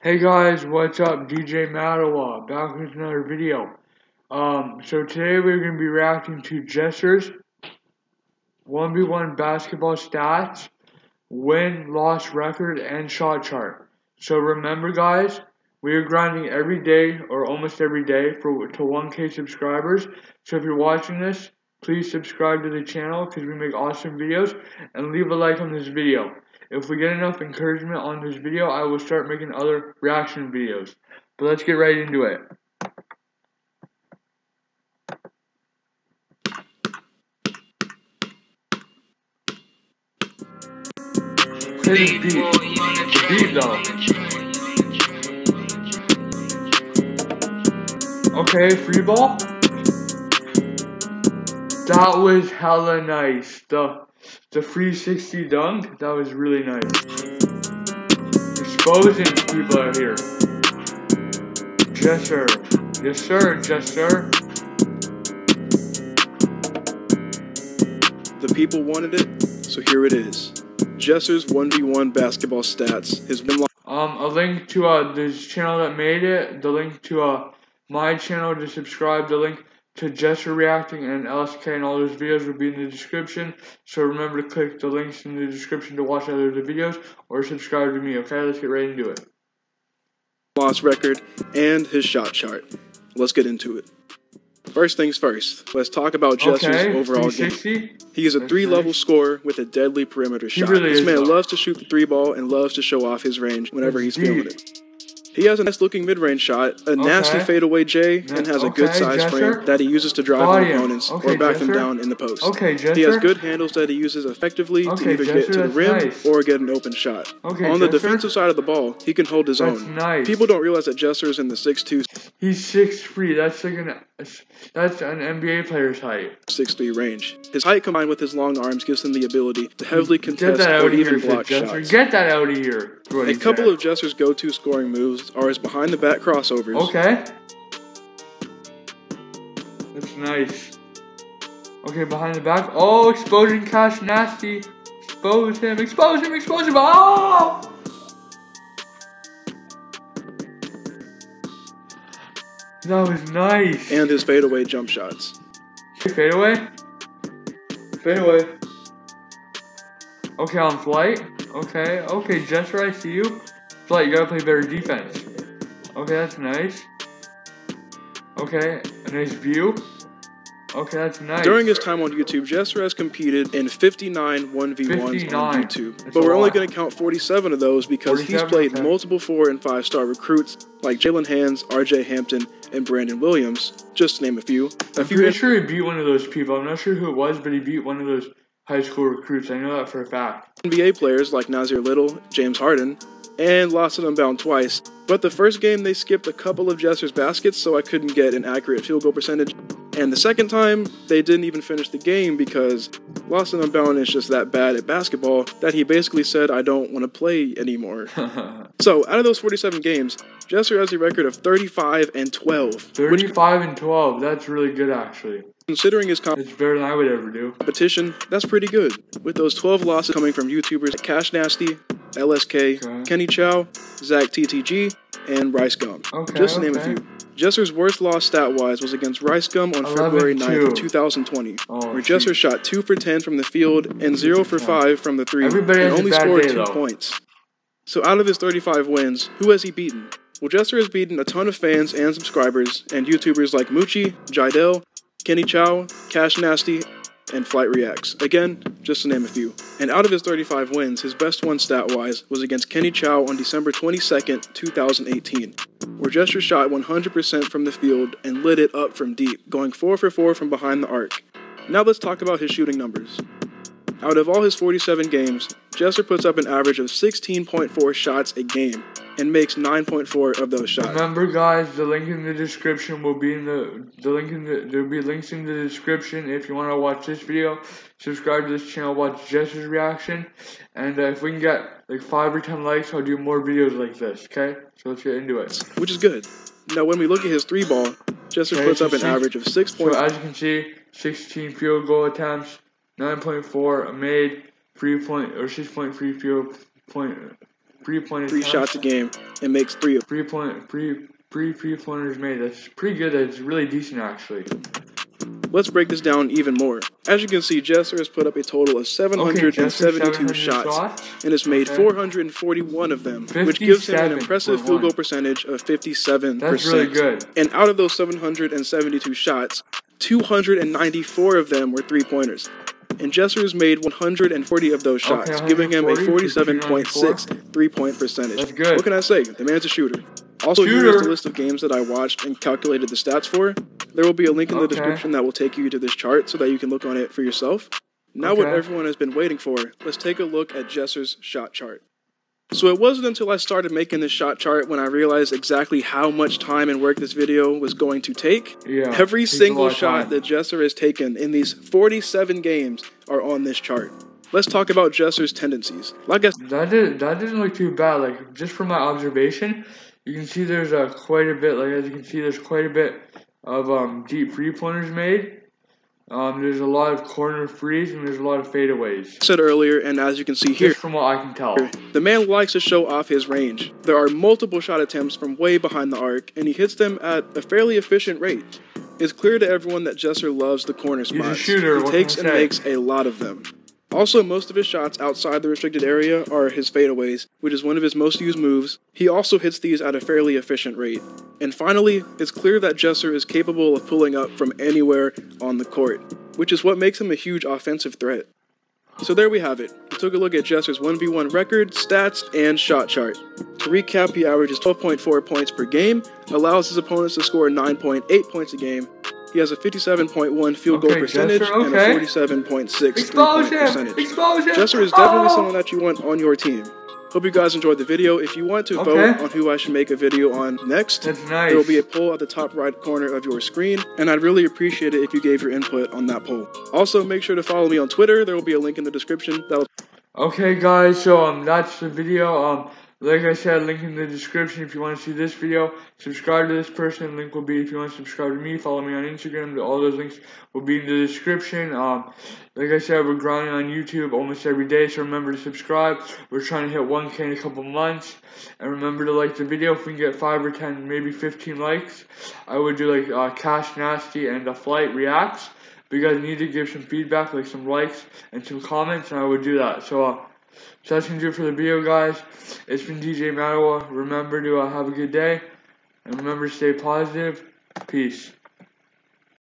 Hey guys, what's up? DJ Madawa back with another video. Um, so today we're going to be reacting to Jesser's 1v1 basketball stats, win, loss record, and shot chart. So remember guys, we are grinding every day or almost every day for to 1k subscribers. So if you're watching this, please subscribe to the channel because we make awesome videos and leave a like on this video. If we get enough encouragement on this video, I will start making other reaction videos. But let's get right into it. Though. Okay, free ball. That was hella nice. The the 360 dunk, that was really nice. Exposing people out here. Yes, sir. Yes, sir. Yes, sir. The people wanted it, so here it is. Jesser's 1v1 basketball stats. His win Um, a link to uh this channel that made it, the link to uh my channel to subscribe, the link to Jesser reacting and LSK and all those videos will be in the description. So remember to click the links in the description to watch other videos or subscribe to me. Okay, let's get right into it. loss record and his shot chart. Let's get into it. First things first, let's talk about Jesser's Okay, overall game. He is a three level scorer with a deadly perimeter shot. really this man loves to shoot the three ball and loves to show off his range whenever he's feeling it. He has a nice looking mid range shot, a nasty Okay. fadeaway J, and has a good Okay, size Jesser. frame that he uses to drive on opponents Okay, or back them down in the post. Okay. He has good handles that he uses effectively to either get to the rim nice. or get an open shot. Okay, On the defensive side of the ball, he can hold his That's own. nice. People don't realize that Jesser is in the 6'2", He's six three. That's like an that's an NBA player's height. 6'3 range. His height combined with his long arms gives him the ability to heavily contest or even block shots. Get that out of here. A couple of Jesser's go-to scoring moves are his behind the back crossovers. Okay. That's nice. Okay, behind the back. Oh, exposing Cash Nasty. Expose him. Expose him. Expose him. Oh! That was nice. And his fadeaway jump shots. Fadeaway? Fadeaway. Okay, on flight. Okay, okay, Jesser, I see you. Flight, you gotta play better defense. Okay, that's nice. Okay, a nice view. Okay, that's nice. During his time on YouTube, Jesser has competed in 59 1v1s on YouTube. That's but we're only going to count 47 of those because he's played Okay. multiple 4 and 5 star recruits like Jaylen Hands, RJ Hampton, and Brandon Williams, just to name a few. A I'm few pretty sure he beat one of those people. I'm not sure who it was, but he beat one of those high school recruits. I know that for a fact. NBA players like Nassir Little, James Harden, and lost it unbound twice. But the first game they skipped a couple of Jesser's baskets, so I couldn't get an accurate field goal percentage. And the second time, they didn't even finish the game because Lost and Unbound is just that bad at basketball that he basically said, I don't want to play anymore. so, out of those 47 games, Jesser has a record of 35 and 12, which 35 and 12. That's really good, actually. considering his comp- It's better than I would ever do. competition, that's pretty good. With those 12 losses coming from YouTubers like Cash Nasty, LSK, Okay. Kenny Chow, Zach TTG, and Rice Gum. Okay, Just to name a few. Jesser's worst loss stat wise was against Rice Gum on February 9th, 11-2. 2020, Oh, where shoot. shot 2 for 10 from the field and 0 for 5 from the 3 Everybody and only scored day, 2 though. points. So out of his 35 wins, who has he beaten? Well, Jesser has beaten a ton of fans and subscribers and YouTubers like Moochie, Jidel, Kenny Chow, Cash Nasty, and Flight Reacts. Again, just to name a few. And out of his 35 wins, his best one stat wise was against Kenny Chow on December 22nd, 2018, where Jesser shot 100% from the field and lit it up from deep, going 4 for 4 from behind the arc. Now let's talk about his shooting numbers. Out of all his 47 games, Jesser puts up an average of 16.4 shots a game and makes 9.4 of those shots. Remember, guys, the link in the description will be in the the link in the there'll be links in the description if you want to watch this video. Subscribe to this channel, watch Jesser's reaction, and uh, if we can get like five or ten likes, I'll do more videos like this. Okay, so let's get into it. which is good. Now, when we look at his three ball, Jester Okay, puts up an average of six So as you can see, 16 field goal attempts, 9.4 made, three point or six point three field point three point three shots a game and makes three of Three point three three three pointers made. That's pretty good. That's really decent actually. Let's break this down even more. As you can see, Jesser has put up a total of 772 Jesser, 700 shots and has made Okay. 441 of them, which gives him an impressive field goal percentage of 57%. That's really good. And out of those 772 shots, 294 of them were three pointers. And Jesser has made 140 of those shots, Okay, giving him a 47.6 three point percentage. That's good. What can I say? The man's a shooter. Also, Shooter. here's the list of games that I watched and calculated the stats for. There will be a link in the Okay. description that will take you to this chart so that you can look on it for yourself. Now, what everyone has been waiting for, let's take a look at Jesser's shot chart. So it wasn't until I started making this shot chart when I realized exactly how much time and work this video was going to take. Yeah. Every single shot that Jesser has taken in these 47 games are on this chart. Let's talk about Jesser's tendencies. Like I That did that didn't look too bad. Like just from my observation, you can see there's a quite a bit. Like as you can see, there's quite a bit of um, deep three pointers made. Um, there's a lot of corner threes and there's a lot of fadeaways. said earlier, and as you can see here, Just from what I can tell. the man likes to show off his range. There are multiple shot attempts from way behind the arc, and he hits them at a fairly efficient rate. It's clear to everyone that Jesser loves the corner a spots. shooter, he takes and say? makes a lot of them. Also, most of his shots outside the restricted area are his fadeaways, which is one of his most used moves. He also hits these at a fairly efficient rate. And finally, it's clear that Jesser is capable of pulling up from anywhere on the court, which is what makes him a huge offensive threat. So there we have it. We took a look at Jesser's 1v1 record, stats, and shot chart. To recap, he averages 12.4 points per game, allows his opponents to score 9.8 points a game. He has a 57.1 field goal percentage Jesser, and a 47.6 three-point percentage. Expose! Jesser is definitely Oh! someone that you want on your team. Hope you guys enjoyed the video. If you want to Okay. vote on who I should make a video on next, nice. there will be a poll at the top right corner of your screen, and I'd really appreciate it if you gave your input on that poll. Also, make sure to follow me on Twitter. There will be a link in the description. That'll Okay, guys, so um, that's the video. Um, like I said, link in the description if you want to see this video. Subscribe to this person. Link will be if you want to subscribe to me. Follow me on Instagram. All those links will be in the description. Um, like I said, we're grinding on YouTube almost every day, so remember to subscribe. We're trying to hit 1K in a couple months, and remember to like the video. If we can get five or 10, maybe 15 likes, I would do like uh, Cash Nasty and a Flight reacts. But you guys need to give some feedback, like some likes and some comments, and I would do that. So, uh, so that's gonna do it for the video, guys. It's been DJ Matawa. Remember to uh, have a good day, and remember to stay positive. Peace.